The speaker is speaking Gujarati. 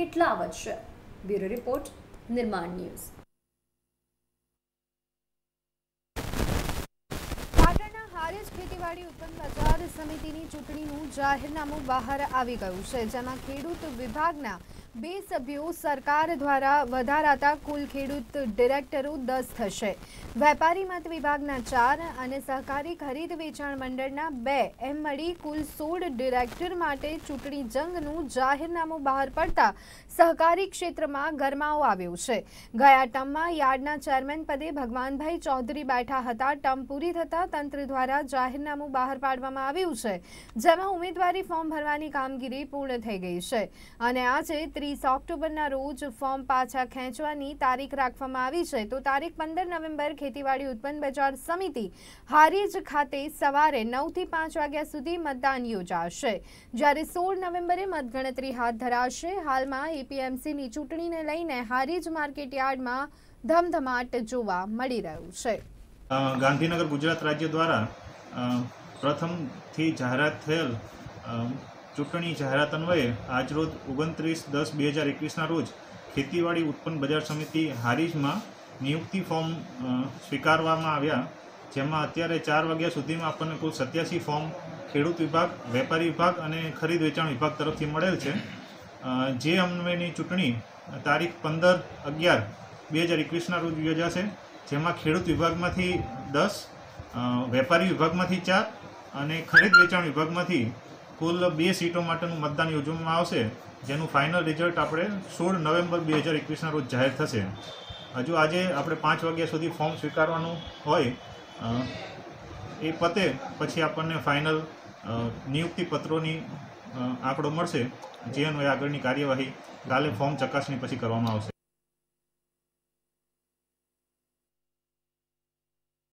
કેટલા વધશે? Bureau report, Nirman news. Harij ખેતીવાડી ઉત્પન્ન બજાર સમિતિની ચૂંટણીનું જાહેરનામું બહાર આવી ગયું છે, જેમાં ખેડૂત વિભાગના બે સભ્યો સરકાર દ્વારા વધારાતા કુલ ખેડૂત ડિરેક્ટરો દસ થશે. વેપારી મત વિભાગના ચાર અને સહકારી ખરીદ વેચાણ મંડળના બે એમ મળી કુલ સોળ ડિરેક્ટર માટે ચૂંટણી જંગનું જાહેરનામું બહાર પડતા સહકારી ક્ષેત્રમાં ગરમાવો આવ્યો છે. ગયા ટર્મમાં યાર્ડના ચેરમેન પદે ભગવાનભાઈ ચૌધરી બેઠા હતા. ટર્મ પૂરી થતાં તંત્ર દ્વારા જાહેરનામું બહાર પાડવામાં આવ્યું છે, જેમાં ઉમેદવારી ફોર્મ ભરવાની કામગીરી પૂર્ણ થઈ ગઈ છે. અને આજે ત્રીસ ઓક્ટોબરના રોજ ફોર્મ પાછા ખેંચવાની તારીખ રાખવામાં આવી છે. તો તારીખ પંદર નવેમ્બર ખેતીવાડી ઉત્પન્ન બજાર સમિતિ હારીજ ખાતે સવારે નવથી પાંચ વાગ્યા સુધી મતદાન યોજાશે. જ્યારે સોળ નવેમ્બરે મતગણતરી હાથ ધરાશે. હાલમાં એપીએમસીની ચૂંટણીને લઈને હારીજ માર્કેટ યાર્ડમાં ધમધમાટ જોવા મળી રહ્યું છે. ગાંધીનગર ગુજરાત રાજ્ય દ્વારા પ્રથમથી જાહેરાત થયેલ ચૂંટણી જાહેરાત અન્વયે આજરોજ ઓગણત્રીસ દસ બે હજાર એકવીસના રોજ ખેતીવાડી ઉત્પન્ન બજાર સમિતિ હારીજમાં નિયુક્તિ ફોર્મ સ્વીકારવામાં આવ્યા, જેમાં અત્યારે ચાર વાગ્યા સુધીમાં આપણને કુલ સત્યાસી ફોર્મ ખેડૂત વિભાગ, વેપારી વિભાગ અને ખરીદ વેચાણ વિભાગ તરફથી મળેલ છે. જે અન્વયની ચૂંટણી તારીખ પંદર અગિયાર બે હજાર એકવીસના રોજ યોજાશે, જેમાં ખેડૂત વિભાગમાંથી દસ વેપારી વિભાગમાંથી ચાર અને ખરીદ વેચાણ વિભાગમાંથી કુલ બે સીટો માટેનું મતદાન યોજવામાં આવશે. જેનું ફાઇનલ રિઝલ્ટ આપણે સોળ નવેમ્બર બે હજાર એકવીસના રોજ જાહેર થશે. હજુ આજે આપણે પાંચ વાગ્યા સુધી ફોર્મ સ્વીકારવાનું હોય એ પતે પછી આપણને ફાઇનલ નિયુક્તિ પત્રોની આંકડો મળશે. જે અન્વયે આગળની કાર્યવાહી કાલે ફોર્મ ચકાસણી પછી કરવામાં આવશે.